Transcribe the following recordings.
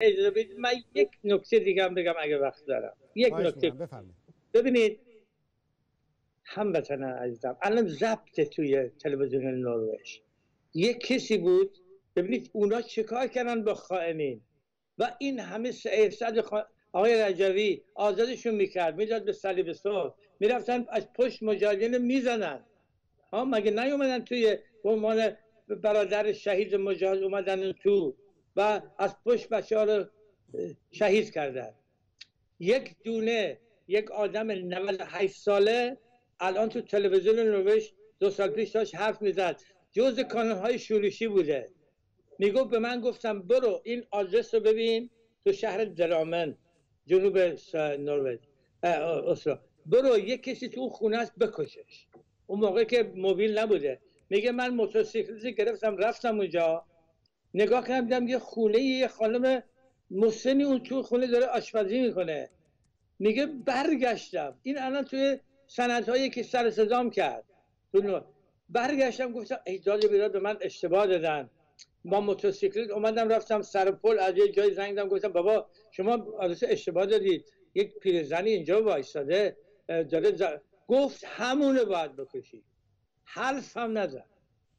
اجازه بدید من یک نکته دیگه هم بگم اگه وقت دارم. یک نکته. ببینید هموطن عزیزم الان ضبط توی تلویزیون نروژ. یک کسی بود ببینید اونا چیکار کردن با خائنین؟ و این همه صد خا... آقای رجوی آزادشون می‌کرد می‌داد به صلیب صبح می‌رفتن از پشت مجاهدین می‌زنن. ها مگه نیومدن توی عنوان برادر شهید مجاهد اومدن تو و از پشت بچه رو شهید کردن یک دونه یک آدم 98 ساله الان تو تلویزیون نروژ دو سال پیش داشت حرف می‌زد. جز کانال های شورشی بوده. می‌گفت به من گفتم برو این آدرس رو ببین تو شهر درامن جنوب نروژ اسرا. برو یک کسی تو اون خونه است بکشش. اون موقع که موبیل نبوده. میگه من موتورسیکلتی گرفتم رفتم اونجا. نگاه کردم یه خونه یه خانم مسنی اون تو خونه داره آشپزی می‌کنه. میگه برگشتم. این الان توی سند هایی که سر صدام کرد. برگشتم گفتم ایداد بیداد به من اشتباه دادن. با موتورسیکلت اومدم رفتم سر پل از یه جای زنگ دادم گفتم بابا شما آدرس اشتباه دادید یک پیرزنی اینجا وایستاده داره گفت همونه باید بکشی. حرف هم نزد.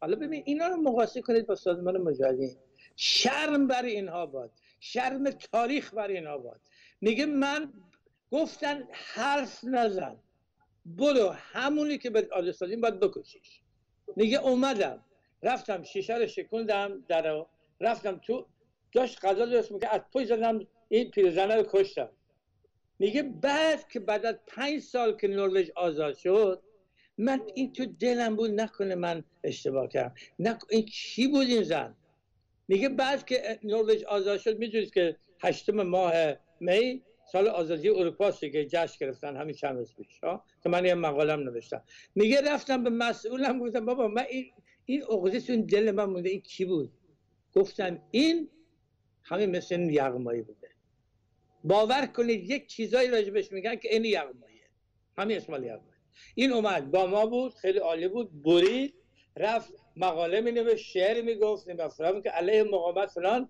حالا ببین اینا رو مقایسه کنید با سازمان مجاهدین شرم بر اینها باد. شرم تاریخ بر اینها باد. میگه من گفتن حرف نزن. برو همونی که به آدرس دادیم باید بکشیش. میگه اومدم. رفتم شیشه رو شکوندم در رفتم تو داشت غذا درست میگه از پای زدم این پیرزنه رو کشتم. میگه بعد که بعد از پنج سال که نروژ آزاد شد من این تو دلم بود نکنه من اشتباه کردم. نک... این چی بود این زن؟ میگه بعد که نروژ آزاد شد می‌دونید که هشتم ماه می سال آزادی اروپا که جشن گرفتن همین چند روز پیش. که من یه مقالم نوشتم. میگه رفتم به مسئولم گفتم بابا من این این عقده تو دل من مونده این کی بود؟ گفتن این همین مثل این یغمایی بوده. باور کنید یک چیزایی راجبش میگن که این یغماییه. همین اسمال یغمایی. این اومد با ما بود خیلی عالی بود برید. رفت مقاله می نوشت شعر می گفت که علیه مقاومت فلان.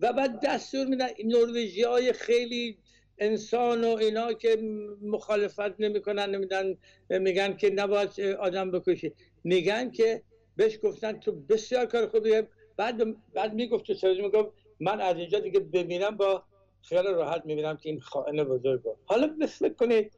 و بعد دستور میدن نروژی های خیلی انسان و اینا که مخالفت نمی‌کنن نمیدن میگن که نباید آدم بکشی. میگن که بهش گفتن تو بسیار کار خوبیه. بعد بعد می‌گفت تو سرزی می‌گفت؟ من از اینجا دیگه ببینم با خیال راحت می‌بینم که این خائن بزرگ حالا فکر کنید